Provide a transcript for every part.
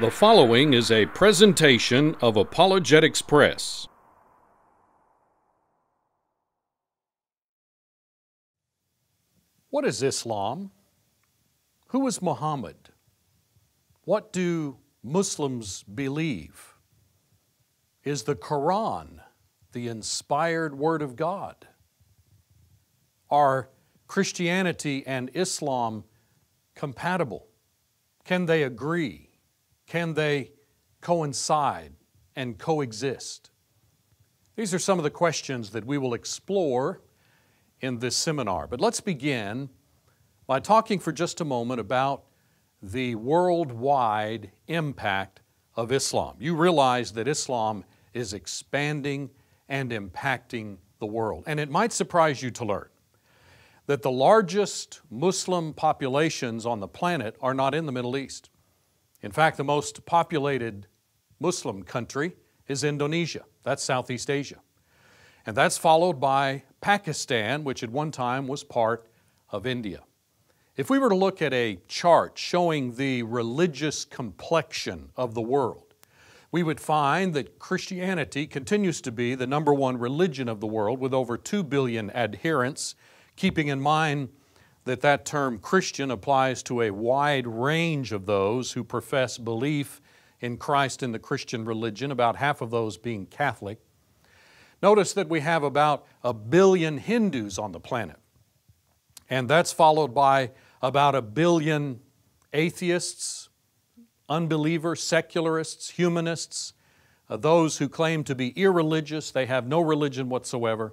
The following is a presentation of Apologetics Press. What is Islam? Who is Muhammad? What do Muslims believe? Is the Quran the inspired Word of God? Are Christianity and Islam compatible? Can they agree? Can they coincide and coexist? These are some of the questions that we will explore in this seminar. But let's begin by talking for just a moment about the worldwide impact of Islam. You realize that Islam is expanding and impacting the world. And it might surprise you to learn that the largest Muslim populations on the planet are not in the Middle East. In fact, the most populated Muslim country is Indonesia. That's Southeast Asia. And that's followed by Pakistan, which at one time was part of India. If we were to look at a chart showing the religious complexion of the world, we would find that Christianity continues to be the number one religion of the world with over 2 billion adherents keeping in mind that that term Christian applies to a wide range of those who profess belief in Christ and the Christian religion, about half of those being Catholic. Notice that we have about a billion Hindus on the planet, and that's followed by about a billion atheists, unbelievers, secularists, humanists, uh, those who claim to be irreligious, they have no religion whatsoever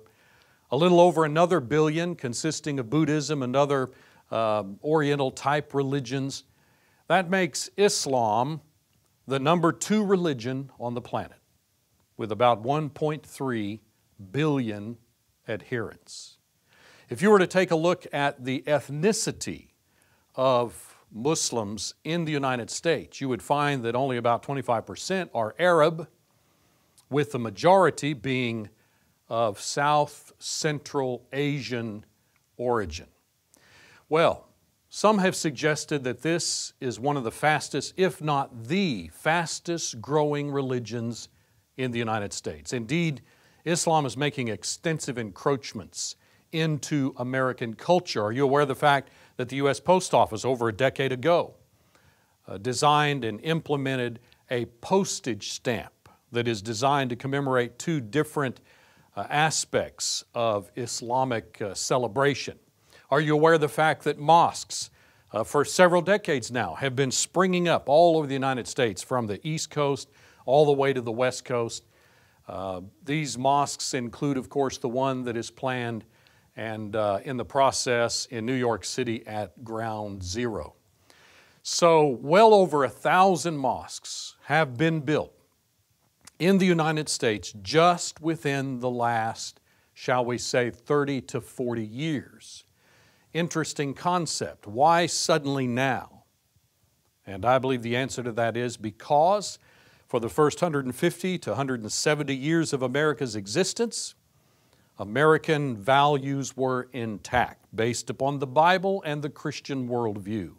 a little over another billion consisting of Buddhism and other uh, Oriental type religions. That makes Islam the number two religion on the planet with about 1.3 billion adherents. If you were to take a look at the ethnicity of Muslims in the United States, you would find that only about 25% are Arab, with the majority being of South Central Asian origin. Well, some have suggested that this is one of the fastest, if not the fastest growing religions in the United States. Indeed, Islam is making extensive encroachments into American culture. Are you aware of the fact that the U.S. Post Office, over a decade ago, uh, designed and implemented a postage stamp that is designed to commemorate two different aspects of Islamic uh, celebration. Are you aware of the fact that mosques uh, for several decades now have been springing up all over the United States from the East Coast all the way to the West Coast? Uh, these mosques include, of course, the one that is planned and uh, in the process in New York City at Ground Zero. So, well over a thousand mosques have been built in the United States just within the last, shall we say, 30 to 40 years. Interesting concept. Why suddenly now? And I believe the answer to that is because for the first 150 to 170 years of America's existence, American values were intact based upon the Bible and the Christian worldview.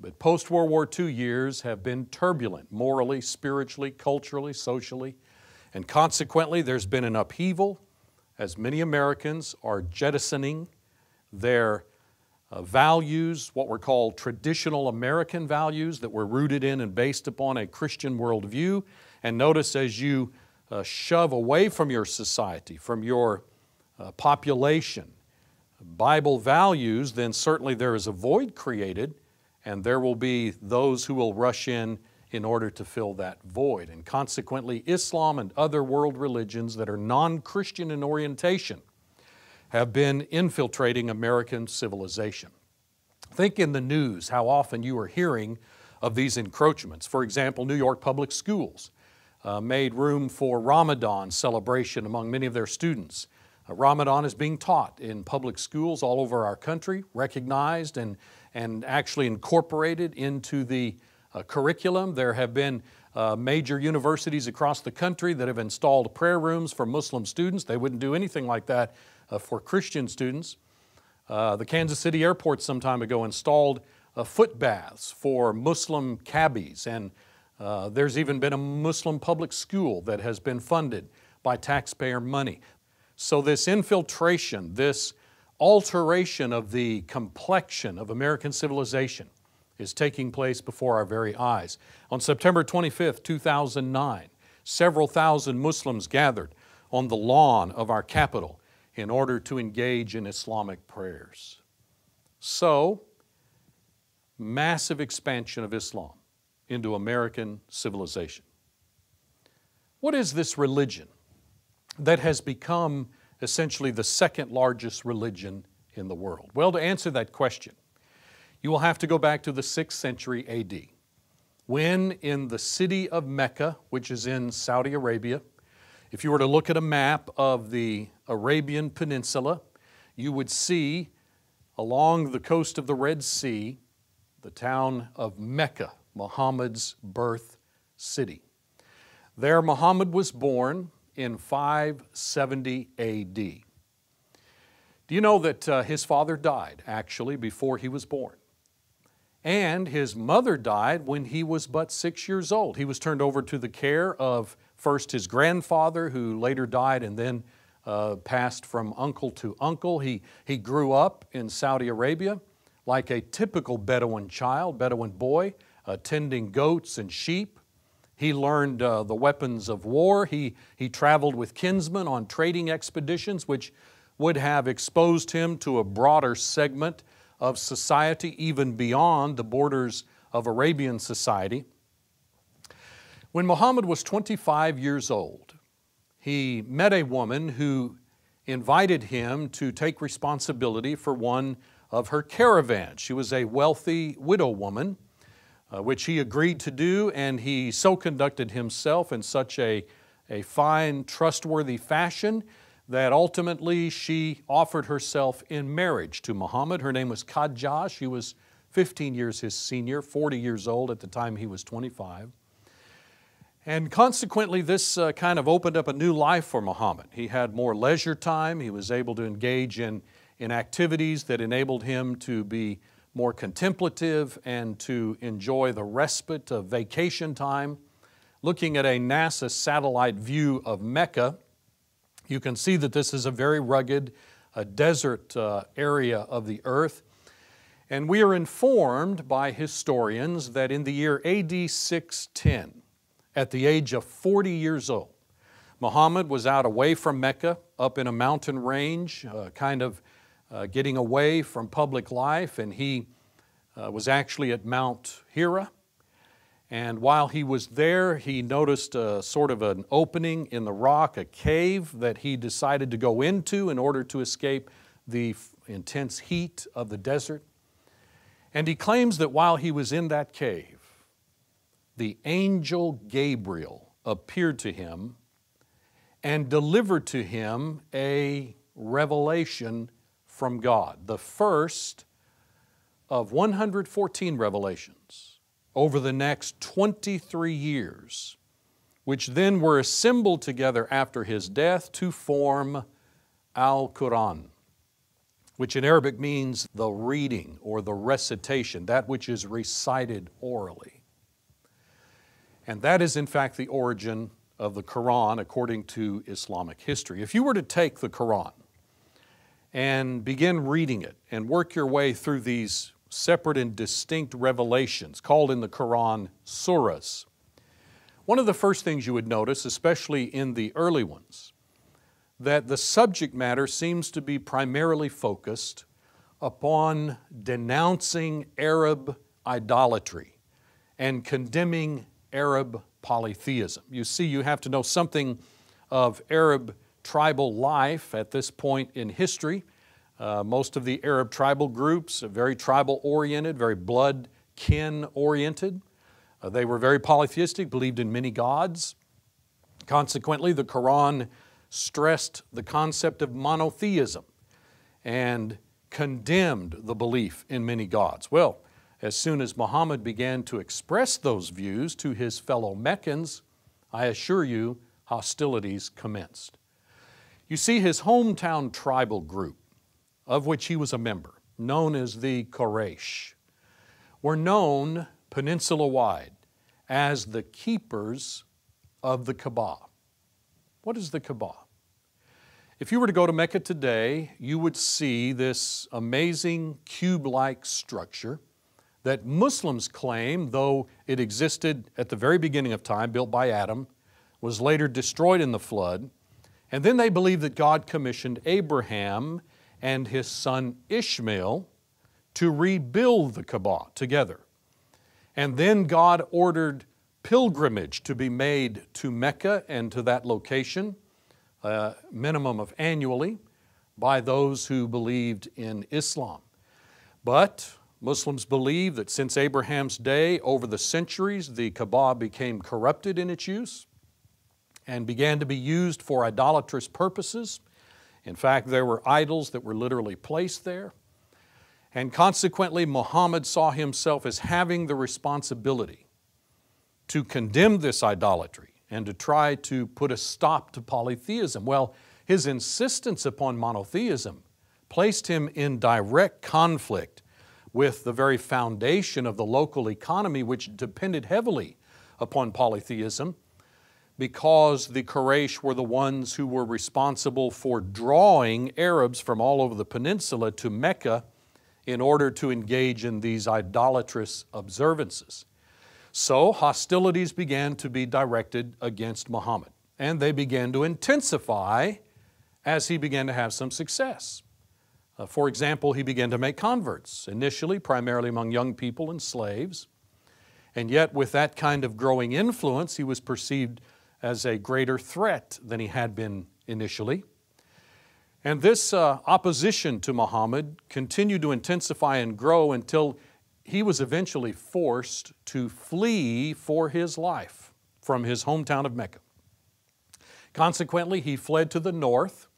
But post World War II years have been turbulent morally, spiritually, culturally, socially, and consequently, there's been an upheaval as many Americans are jettisoning their uh, values, what were called traditional American values that were rooted in and based upon a Christian worldview. And notice as you uh, shove away from your society, from your uh, population, Bible values, then certainly there is a void created and there will be those who will rush in in order to fill that void. And consequently, Islam and other world religions that are non Christian in orientation have been infiltrating American civilization. Think in the news how often you are hearing of these encroachments. For example, New York public schools uh, made room for Ramadan celebration among many of their students. Uh, Ramadan is being taught in public schools all over our country, recognized and and actually incorporated into the uh, curriculum. There have been uh, major universities across the country that have installed prayer rooms for Muslim students. They wouldn't do anything like that uh, for Christian students. Uh, the Kansas City airport some time ago installed uh, foot baths for Muslim cabbies and there's even been a Muslim public school that has been funded by taxpayer money. So, this infiltration, this alteration of the complexion of American civilization is taking place before our very eyes. On September 25, 2009, several thousand Muslims gathered on the lawn of our Capitol in order to engage in Islamic prayers. So, massive expansion of Islam into American civilization. What is this religion that has become essentially the second largest religion in the world? Well, to answer that question, you will have to go back to the 6th century AD, when in the city of Mecca, which is in Saudi Arabia, if you were to look at a map of the Arabian Peninsula, you would see along the coast of the Red Sea the town of Mecca, Muhammad's birth city. There, Muhammad was born in 570 AD. Do you know that uh, his father died actually before he was born? And his mother died when he was but six years old. He was turned over to the care of first his grandfather, who later died and then uh, passed from uncle to uncle. He, he grew up in Saudi Arabia like a typical Bedouin child, Bedouin boy, uh, tending goats and sheep. He learned uh, the weapons of war. He, he traveled with kinsmen on trading expeditions, which would have exposed him to a broader segment of society, even beyond the borders of Arabian society. When Muhammad was 25 years old, he met a woman who invited him to take responsibility for one of her caravans. She was a wealthy widow woman uh, which he agreed to do, and he so conducted himself in such a, a fine, trustworthy fashion that ultimately she offered herself in marriage to Muhammad. Her name was Khadija. She was 15 years his senior, 40 years old at the time he was 25. And consequently, this uh, kind of opened up a new life for Muhammad. He had more leisure time. He was able to engage in, in activities that enabled him to be more contemplative and to enjoy the respite of vacation time. Looking at a NASA satellite view of Mecca, you can see that this is a very rugged a desert uh, area of the earth. And we are informed by historians that in the year AD 610, at the age of 40 years old, Muhammad was out away from Mecca, up in a mountain range, uh, kind of uh, getting away from public life, and he uh, was actually at Mount Hira. And while he was there, he noticed a sort of an opening in the rock, a cave that he decided to go into in order to escape the intense heat of the desert. And he claims that while he was in that cave, the angel Gabriel appeared to him and delivered to him a revelation from God, the first of 114 revelations over the next 23 years, which then were assembled together after his death to form Al Quran, which in Arabic means the reading or the recitation, that which is recited orally. And that is, in fact, the origin of the Quran according to Islamic history. If you were to take the Quran and begin reading it and work your way through these separate and distinct revelations called in the Quran surahs. One of the first things you would notice, especially in the early ones, that the subject matter seems to be primarily focused upon denouncing Arab idolatry and condemning Arab polytheism. You see, you have to know something of Arab tribal life at this point in history. Uh, most of the Arab tribal groups very tribal oriented, very blood kin oriented. Uh, they were very polytheistic, believed in many gods. Consequently, the Quran stressed the concept of monotheism and condemned the belief in many gods. Well, as soon as Muhammad began to express those views to his fellow Meccans, I assure you, hostilities commenced. You see, his hometown tribal group, of which he was a member, known as the Quraysh, were known peninsula wide as the keepers of the Kaaba. What is the Kaaba? If you were to go to Mecca today, you would see this amazing cube like structure that Muslims claim, though it existed at the very beginning of time, built by Adam, was later destroyed in the flood. And then they believe that God commissioned Abraham and his son Ishmael to rebuild the Kaaba together. And then God ordered pilgrimage to be made to Mecca and to that location, a minimum of annually, by those who believed in Islam. But Muslims believe that since Abraham's day, over the centuries, the Kaaba became corrupted in its use and began to be used for idolatrous purposes. In fact, there were idols that were literally placed there. And consequently, Muhammad saw himself as having the responsibility to condemn this idolatry and to try to put a stop to polytheism. Well, his insistence upon monotheism placed him in direct conflict with the very foundation of the local economy, which depended heavily upon polytheism, because the Quraysh were the ones who were responsible for drawing Arabs from all over the peninsula to Mecca in order to engage in these idolatrous observances. So hostilities began to be directed against Muhammad, and they began to intensify as he began to have some success. Uh, for example, he began to make converts, initially primarily among young people and slaves. And yet, with that kind of growing influence, he was perceived as a greater threat than he had been initially. And this uh, opposition to Muhammad continued to intensify and grow until he was eventually forced to flee for his life from his hometown of Mecca. Consequently, he fled to the north,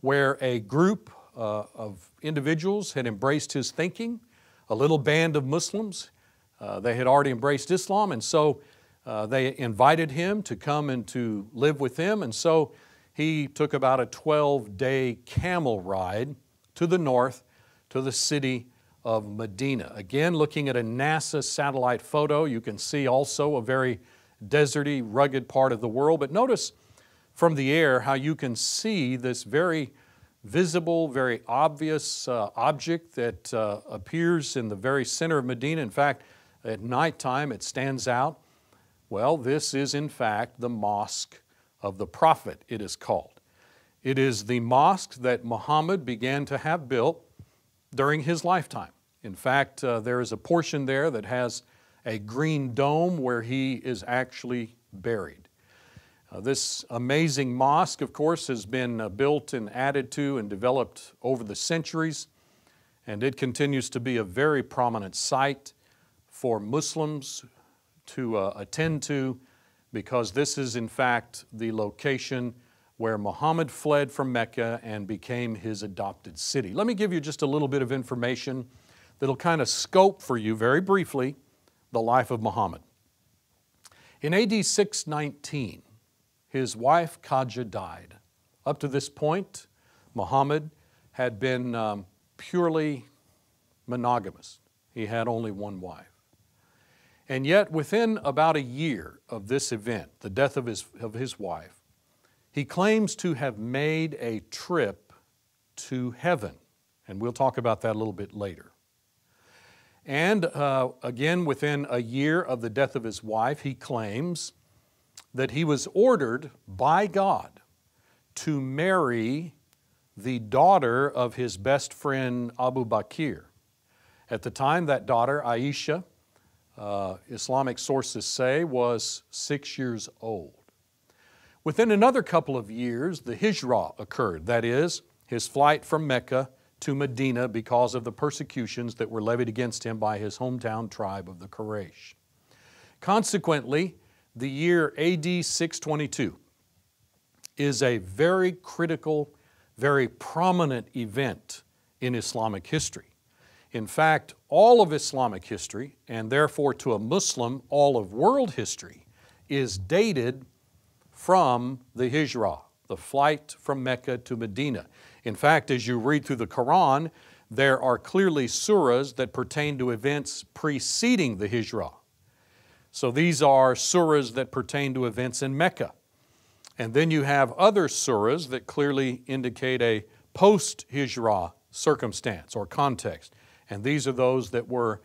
where a group uh, of individuals had embraced his thinking, a little band of Muslims. Uh, they had already embraced Islam, and so uh, they invited him to come and to live with them. And so he took about a 12 day camel ride to the north to the city of Medina. Again, looking at a NASA satellite photo, you can see also a very deserty, rugged part of the world. But notice from the air how you can see this very visible, very obvious uh, object that uh, appears in the very center of Medina. In fact, at nighttime it stands out. Well, this is in fact the Mosque of the Prophet, it is called. It is the mosque that Muhammad began to have built during his lifetime. In fact, uh, there is a portion there that has a green dome where he is actually buried. Uh, this amazing mosque, of course, has been uh, built and added to and developed over the centuries, and it continues to be a very prominent site for Muslims to uh, attend to because this is, in fact, the location where Muhammad fled from Mecca and became his adopted city. Let me give you just a little bit of information that'll kind of scope for you very briefly the life of Muhammad. In AD 619, his wife Khadija died. Up to this point, Muhammad had been um, purely monogamous. He had only one wife. And yet, within about a year of this event, the death of his, of his wife, he claims to have made a trip to heaven. And we'll talk about that a little bit later. And uh, again, within a year of the death of his wife, he claims that he was ordered by God to marry the daughter of his best friend Abu Bakr. At the time, that daughter, Aisha, uh, Islamic sources say, was six years old. Within another couple of years, the Hijrah occurred, that is, his flight from Mecca to Medina because of the persecutions that were levied against him by his hometown tribe of the Quraysh. Consequently, the year AD 622 is a very critical, very prominent event in Islamic history. In fact, all of Islamic history, and therefore to a Muslim, all of world history, is dated from the Hijrah, the flight from Mecca to Medina. In fact, as you read through the Quran, there are clearly surahs that pertain to events preceding the Hijrah. So these are surahs that pertain to events in Mecca. And then you have other surahs that clearly indicate a post Hijrah circumstance or context. And these are those that were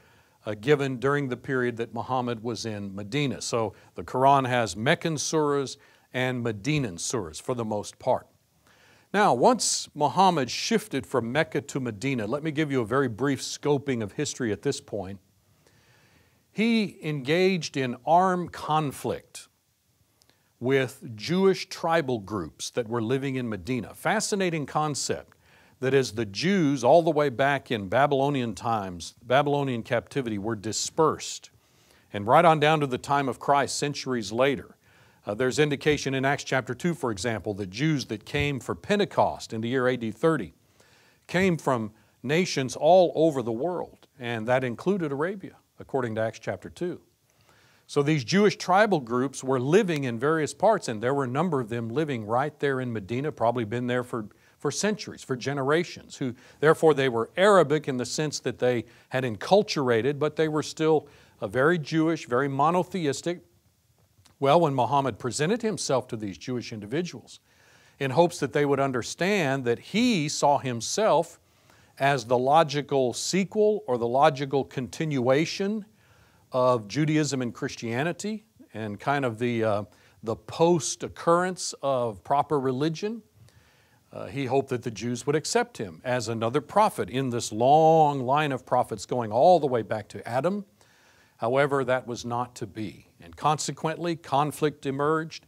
uh, given during the period that Muhammad was in Medina. So the Quran has Meccan surahs and Medinan surahs for the most part. Now, once Muhammad shifted from Mecca to Medina, let me give you a very brief scoping of history at this point. He engaged in armed conflict with Jewish tribal groups that were living in Medina. Fascinating concept that as the Jews, all the way back in Babylonian times, Babylonian captivity, were dispersed, and right on down to the time of Christ, centuries later, uh, there's indication in Acts chapter 2, for example, that Jews that came for Pentecost in the year AD 30 came from nations all over the world, and that included Arabia, according to Acts chapter 2. So these Jewish tribal groups were living in various parts, and there were a number of them living right there in Medina, probably been there for, for centuries, for generations, who therefore they were Arabic in the sense that they had enculturated, but they were still a very Jewish, very monotheistic, well, when Muhammad presented himself to these Jewish individuals in hopes that they would understand that he saw himself as the logical sequel or the logical continuation of Judaism and Christianity and kind of the, uh, the post occurrence of proper religion. Uh, he hoped that the Jews would accept him as another prophet in this long line of prophets going all the way back to Adam. However, that was not to be. And consequently, conflict emerged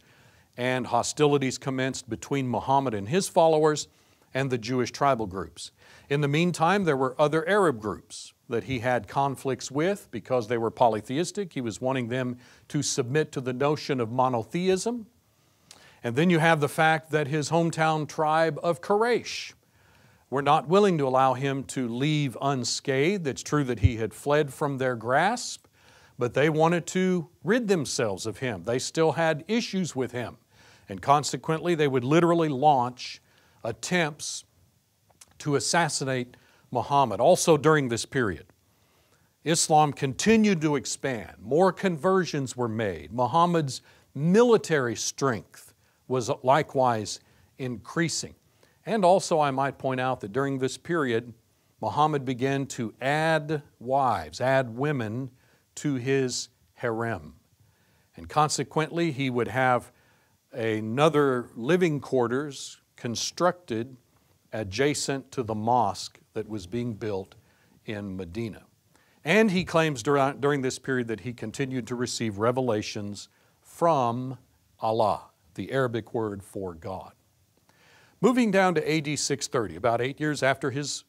and hostilities commenced between Muhammad and his followers and the Jewish tribal groups. In the meantime, there were other Arab groups that he had conflicts with because they were polytheistic. He was wanting them to submit to the notion of monotheism. And then you have the fact that his hometown tribe of Quraysh were not willing to allow him to leave unscathed. It's true that he had fled from their grasp, but they wanted to rid themselves of him. They still had issues with him. And consequently, they would literally launch attempts to assassinate Muhammad. Also, during this period, Islam continued to expand. More conversions were made. Muhammad's military strength was likewise increasing. And also, I might point out that during this period, Muhammad began to add wives, add women to his harem. And consequently, he would have another living quarters constructed adjacent to the mosque that was being built in Medina. And he claims during this period that he continued to receive revelations from Allah, the Arabic word for God. Moving down to AD 630, about eight years after his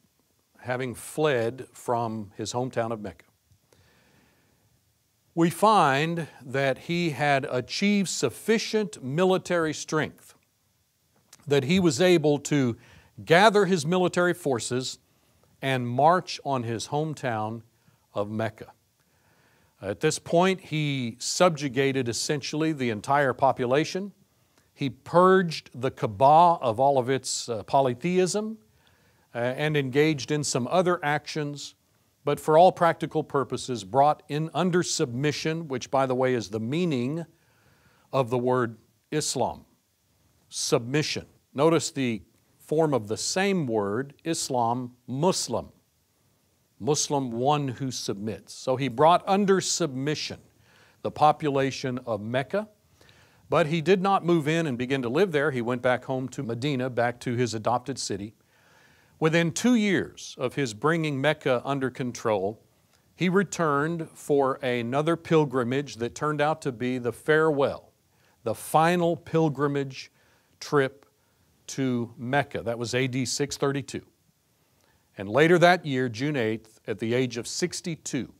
having fled from his hometown of Mecca, we find that he had achieved sufficient military strength that he was able to gather his military forces and march on his hometown of Mecca. At this point, he subjugated essentially the entire population. He purged the Kaaba of all of its uh, polytheism uh, and engaged in some other actions but for all practical purposes brought in under submission, which, by the way, is the meaning of the word Islam submission. Notice the form of the same word, Islam, Muslim. Muslim, one who submits. So he brought under submission the population of Mecca, but he did not move in and begin to live there. He went back home to Medina, back to his adopted city. Within two years of his bringing Mecca under control, he returned for another pilgrimage that turned out to be the farewell, the final pilgrimage trip to Mecca. That was AD 632. And later that year, June 8th, at the age of 62,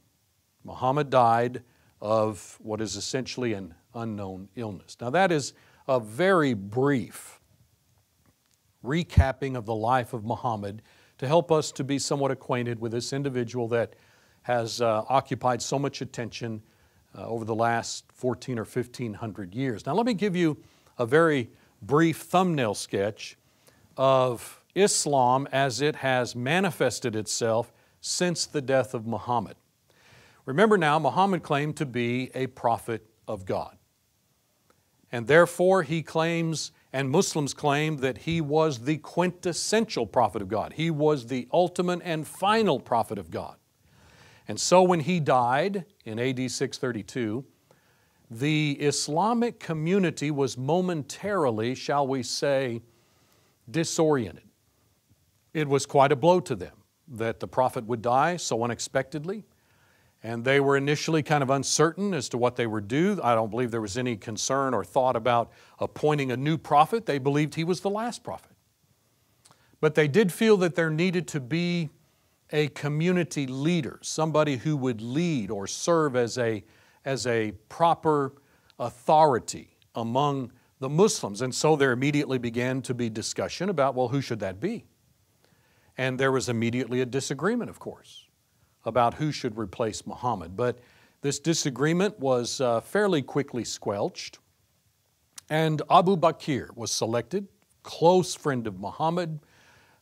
Muhammad died of what is essentially an unknown illness. Now, that is a very brief recapping of the life of Muhammad to help us to be somewhat acquainted with this individual that has uh, occupied so much attention uh, over the last 14 or 1500 years. Now, let me give you a very brief thumbnail sketch of Islam as it has manifested itself since the death of Muhammad. Remember now, Muhammad claimed to be a prophet of God. And therefore, he claims, and Muslims claim, that he was the quintessential prophet of God. He was the ultimate and final prophet of God. And so when he died in AD 632, the Islamic community was momentarily, shall we say, disoriented. It was quite a blow to them that the prophet would die so unexpectedly. And they were initially kind of uncertain as to what they would do. I don't believe there was any concern or thought about appointing a new prophet. They believed he was the last prophet. But they did feel that there needed to be a community leader, somebody who would lead or serve as a, as a proper authority among the Muslims. And so there immediately began to be discussion about, well, who should that be? And there was immediately a disagreement, of course, about who should replace Muhammad. But this disagreement was uh, fairly quickly squelched. And Abu Bakr was selected, close friend of Muhammad.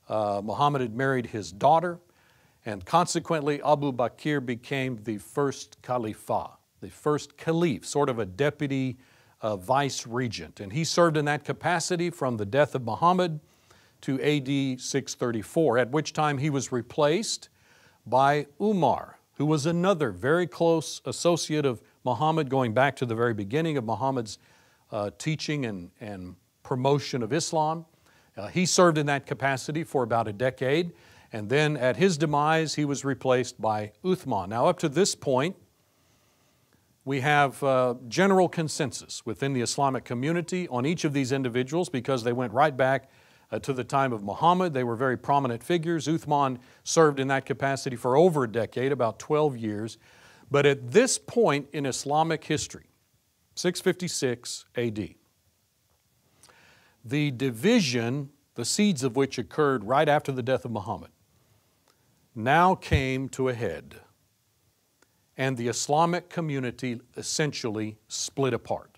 Uh, Muhammad had married his daughter, and consequently, Abu Bakr became the first caliph, the first caliph, sort of a deputy uh, vice regent. And he served in that capacity from the death of Muhammad to AD 634, at which time he was replaced by Umar, who was another very close associate of Muhammad going back to the very beginning of Muhammad's uh, teaching and, and promotion of Islam. Uh, he served in that capacity for about a decade, and then at his demise, he was replaced by Uthman. Now, up to this point, we have uh, general consensus within the Islamic community on each of these individuals because they went right back uh, to the time of Muhammad. They were very prominent figures. Uthman served in that capacity for over a decade, about 12 years. But at this point in Islamic history, 656 AD, the division, the seeds of which occurred right after the death of Muhammad, now came to a head. And the Islamic community essentially split apart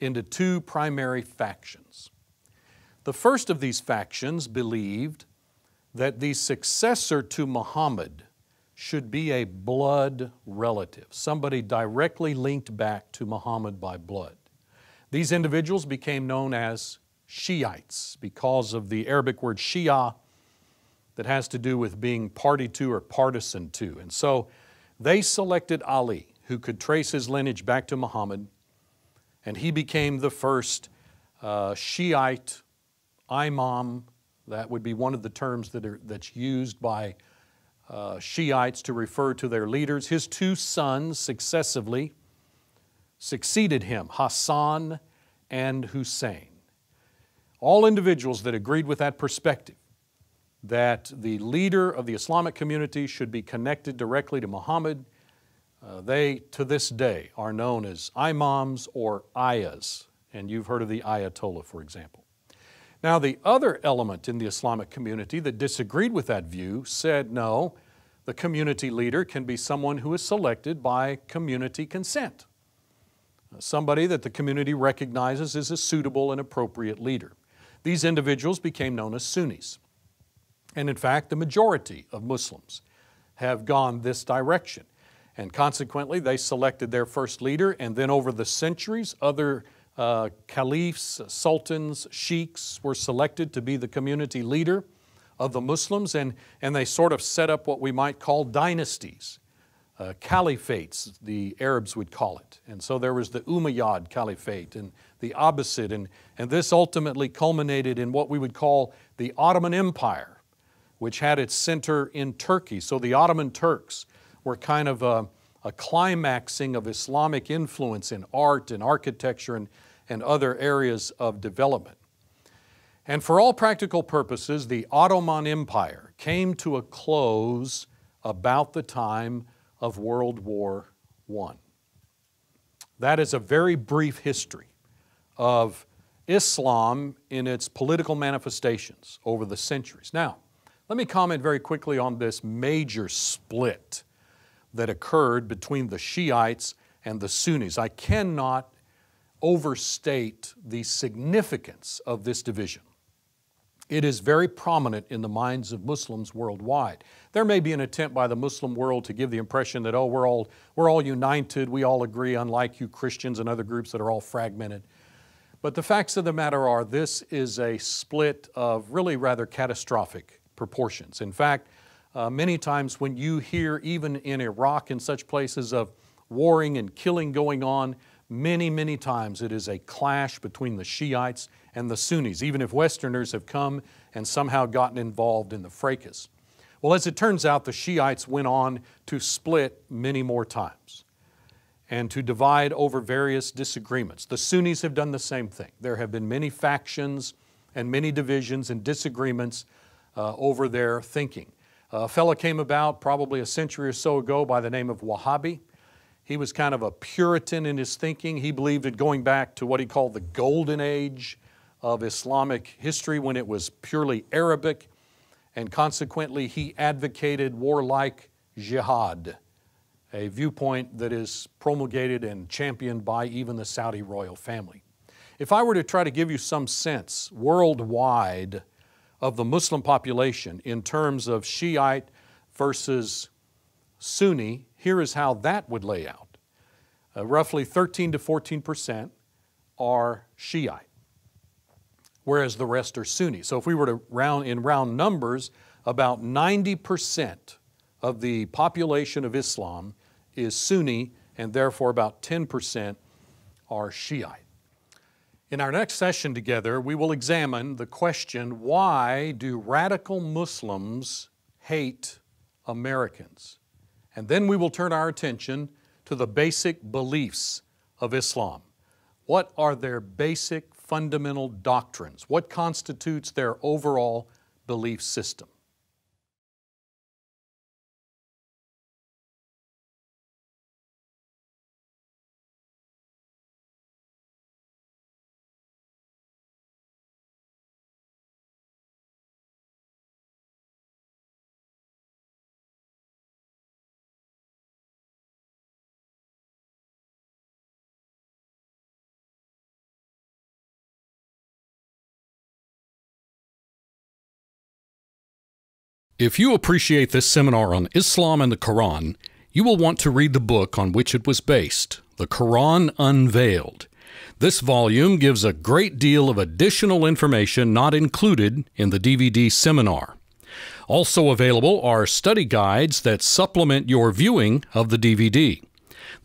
into two primary factions. The first of these factions believed that the successor to Muhammad should be a blood relative, somebody directly linked back to Muhammad by blood. These individuals became known as Shiites because of the Arabic word Shia that has to do with being party to or partisan to. And so they selected Ali, who could trace his lineage back to Muhammad, and he became the first uh, Shiite imam, that would be one of the terms that are, that's used by uh, Shiites to refer to their leaders. His two sons successively succeeded him, Hassan and Hussein. All individuals that agreed with that perspective that the leader of the Islamic community should be connected directly to Muhammad, uh, they to this day are known as imams or ayahs, and you've heard of the Ayatollah, for example. Now, the other element in the Islamic community that disagreed with that view said no, the community leader can be someone who is selected by community consent, somebody that the community recognizes as a suitable and appropriate leader. These individuals became known as Sunnis. And in fact, the majority of Muslims have gone this direction. And consequently, they selected their first leader, and then over the centuries, other uh, caliphs, sultans, sheiks were selected to be the community leader of the Muslims, and, and they sort of set up what we might call dynasties, uh, caliphates, the Arabs would call it. And so there was the Umayyad Caliphate and the Abbasid, and, and this ultimately culminated in what we would call the Ottoman Empire, which had its center in Turkey. So the Ottoman Turks were kind of a, a climaxing of Islamic influence in art and architecture and, and other areas of development. And for all practical purposes, the Ottoman Empire came to a close about the time of World War I. That is a very brief history of Islam in its political manifestations over the centuries. Now, let me comment very quickly on this major split that occurred between the Shiites and the Sunnis. I cannot overstate the significance of this division. It is very prominent in the minds of Muslims worldwide. There may be an attempt by the Muslim world to give the impression that, oh, we're all, we're all united, we all agree, unlike you Christians and other groups that are all fragmented. But the facts of the matter are this is a split of really rather catastrophic proportions. In fact, uh, many times when you hear, even in Iraq and such places, of warring and killing going on, many, many times it is a clash between the Shiites and the Sunnis, even if Westerners have come and somehow gotten involved in the fracas. Well, as it turns out, the Shiites went on to split many more times and to divide over various disagreements. The Sunnis have done the same thing. There have been many factions and many divisions and disagreements uh, over their thinking. A fellow came about probably a century or so ago by the name of Wahhabi. He was kind of a Puritan in his thinking. He believed in going back to what he called the golden age of Islamic history when it was purely Arabic, and consequently, he advocated warlike jihad, a viewpoint that is promulgated and championed by even the Saudi royal family. If I were to try to give you some sense worldwide of the Muslim population in terms of Shiite versus Sunni, here is how that would lay out. Uh, roughly 13 to 14 percent are Shiite whereas the rest are Sunni. So if we were to round in round numbers, about 90% of the population of Islam is Sunni, and therefore about 10% are Shiite. In our next session together, we will examine the question why do radical Muslims hate Americans? And then we will turn our attention to the basic beliefs of Islam. What are their basic fundamental doctrines? What constitutes their overall belief system? If you appreciate this seminar on Islam and the Quran, you will want to read the book on which it was based, The Quran Unveiled. This volume gives a great deal of additional information not included in the DVD seminar. Also available are study guides that supplement your viewing of the DVD.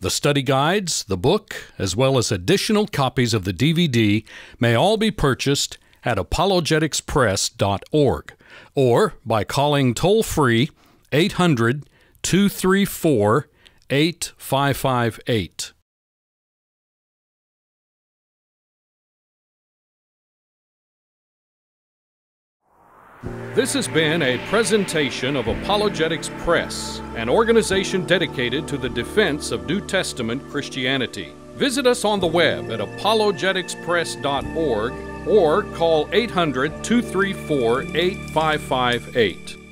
The study guides, the book, as well as additional copies of the DVD may all be purchased at apologeticspress.org or by calling toll free 800 234 8558. This has been a presentation of Apologetics Press, an organization dedicated to the defense of New Testament Christianity. Visit us on the web at apologeticspress.org or call 800 234 8558.